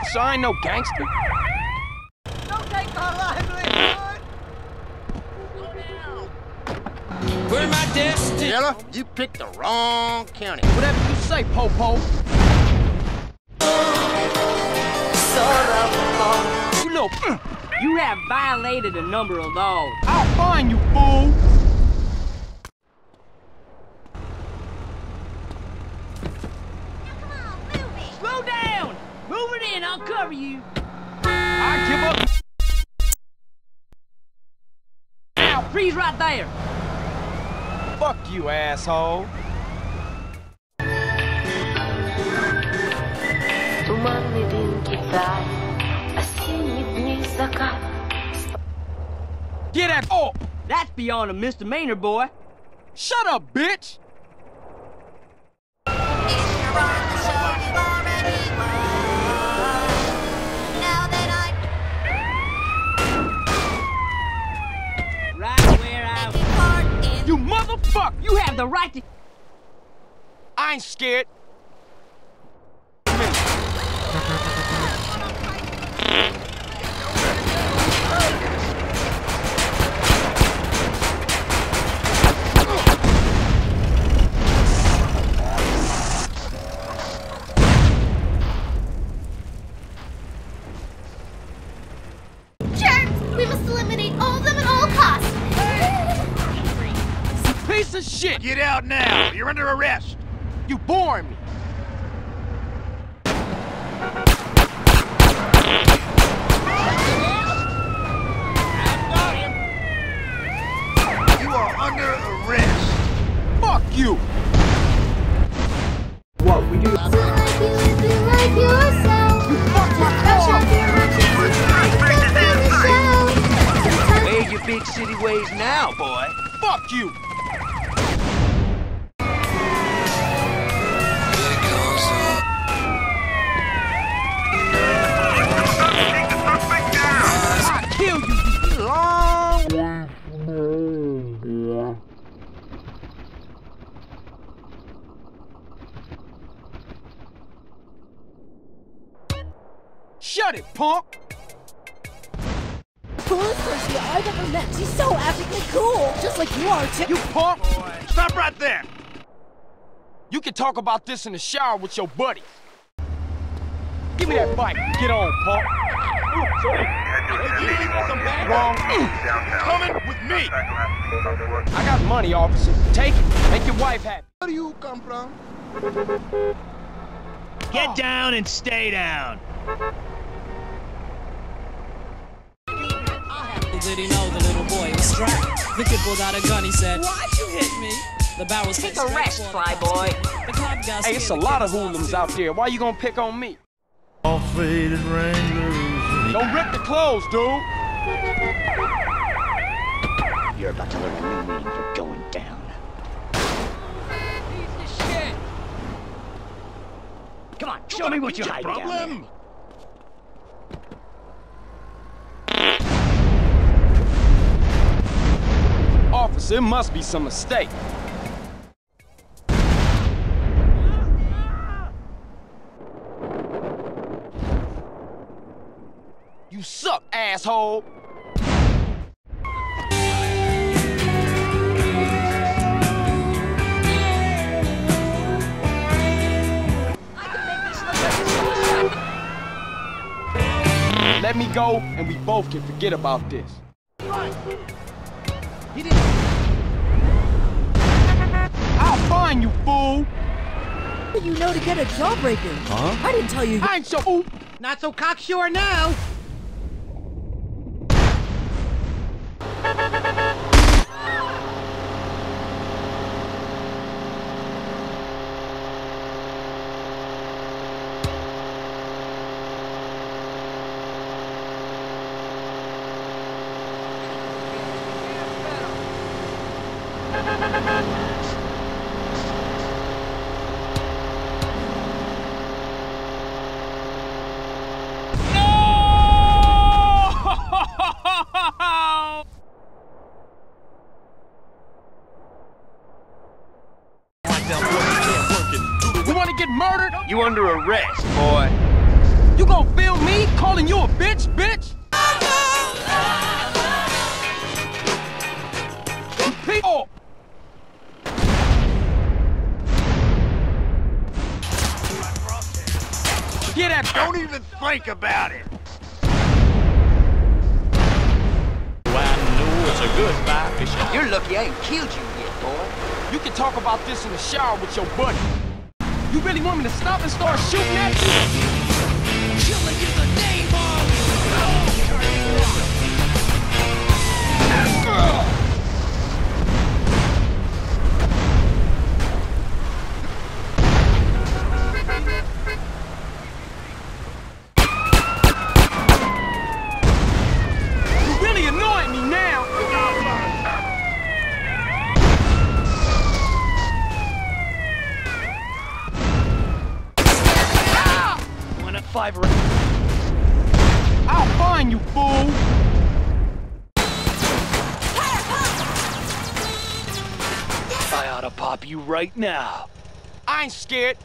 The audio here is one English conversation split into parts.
officer. I no gangster. Don't take my livelihood! Where my destiny? Yellow, you picked the wrong county. Whatever you say, Popo. You little... uh, You have violated a number of laws. I'll find you, fool. Slow down! Move it in, I'll cover you. I give up. Now, freeze right there. Fuck you, asshole. Туманный дым Китая, осенние дни закат. Get that... Oh! That's beyond a misdemeanor, boy. Shut up, bitch! Motherfucker! You have the right to... I ain't scared. Piece of shit! Get out now. You're under arrest. You boring me. You are under arrest. Fuck you! So like you if you like yourself. You fucked Where your big city ways now, boy? Fuck you! Shut it, punk! Coolest person I've ever met. She's so epically cool. Just like you are, too. You punk! Stop right there. You can talk about this in the shower with your buddies. Give me that bike. Get on, punk. Wrong. Coming with me. I got money, officer. Take it. Make your wife happy. Where do you come from? Get down and stay down. Did he know the little boy was strapped? The kid pulled out a gun, he said, Why'd you hit me? The barrel's Take hit a rest, for the flyboy. cops. The cop got Hey, it's a lot of was hoodlums out there. Why you gonna pick on me? All faded Wranglers. Don't rip the clothes, dude. You're about to learn a new meaning for going down. Piece of shit! Come on, show me what you're hiding down there. Officer, it must be some mistake. You suck, asshole. Let me go, and we both can forget about this. I'll find you, fool! What do you know to get a jawbreaker? Huh? I didn't tell you. I ain't so ooh. Not so cocksure now! You wanna get murdered? You under arrest, boy. You gonna feel me calling you a bitch, bitch? Don't even think about it. I know it's a good fight fishing. You're lucky I ain't killed you yet, boy. You can talk about this in the shower with your buddy. You really want me to stop and start shooting at you? One at five. I'll find you, fool. I ought to pop you right now. I ain't scared.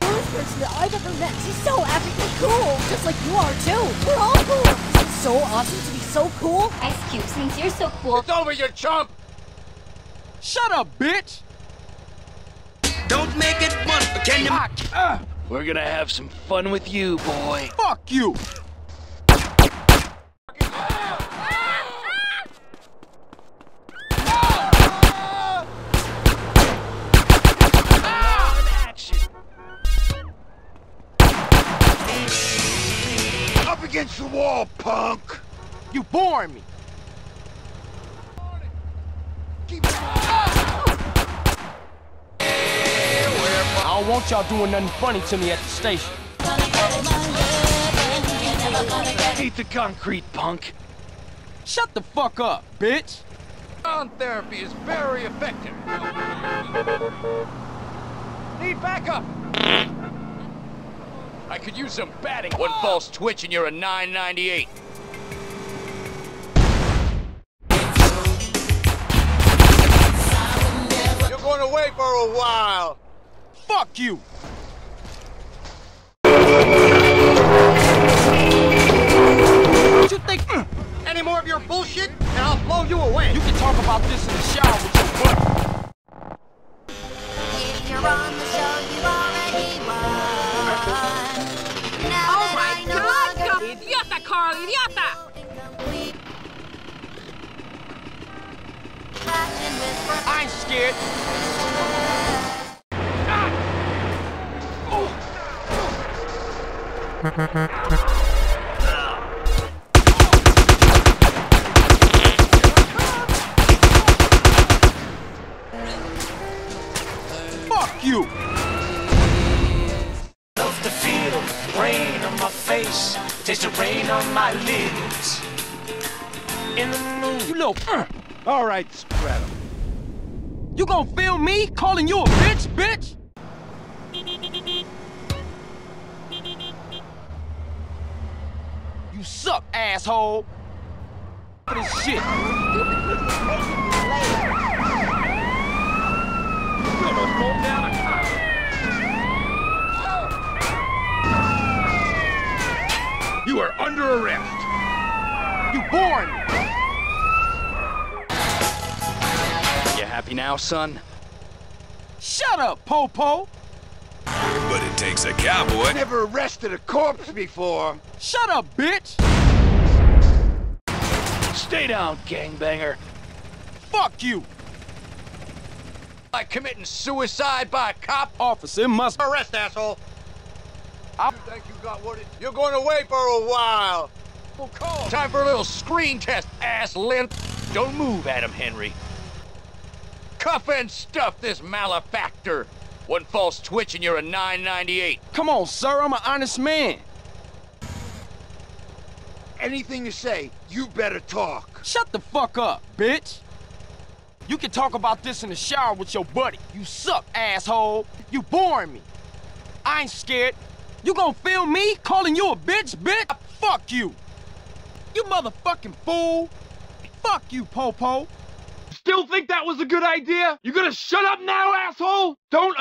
Coolest person that I've ever met. She's so epically cool. Just like you are too. We're all cool. It's so awesome to be so cool. Ice Cube, since you're so cool, It's over, you chump. Shut up, bitch. Don't make it one. Can you? Ah, uh, We're gonna have some fun with you, boy. fuck you. Up against the wall, punk. You bore me. Keep don't want y'all doing nothing funny to me at the station. Eat the concrete, punk. Shut the fuck up, bitch. Sound therapy is very effective. Need backup. I could use some batting. One false twitch and you're a 998. You're going away for a while. Fuck you. What you think? mm, Any more of your bullshit, and I'll blow you away. You can talk about this in the shower with your buddy. if you're on the show, you already won. Now Oh my I no god! longer Idiota, Carl, idiota! incomplete. Passion with I ain't scared. Fuck you. Love to feel rain on my face, taste the rain on my lips. In the moon. You little. uh, All right, spread 'em. You gonna film me calling you a bitch, bitch? You suck, asshole. This shit. You are under arrest. You boring me. You happy now, son? Shut up, Popo. But it takes a cowboy. Never arrested a corpse before. Shut up, bitch. Stay down, gangbanger. Fuck you. Like committing suicide by a cop. Officer must. Arrest, asshole. I- You think you got what it? You're going away for a while. Time for a little screen test, ass lint. Don't move, Adam Henry. Cuff and stuff this malefactor. One false twitch and you're a 998. Come on, sir. I'm an honest man. Anything you say, you better talk. Shut the fuck up, bitch. You can talk about this in the shower with your buddy. You suck, asshole. You boring me. I ain't scared. You gonna film me calling you a bitch, bitch? Uh, fuck you. You motherfucking fool. Fuck you, Popo. Still think that was a good idea? You gonna shut up now, asshole? Don't